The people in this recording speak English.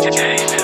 Okay.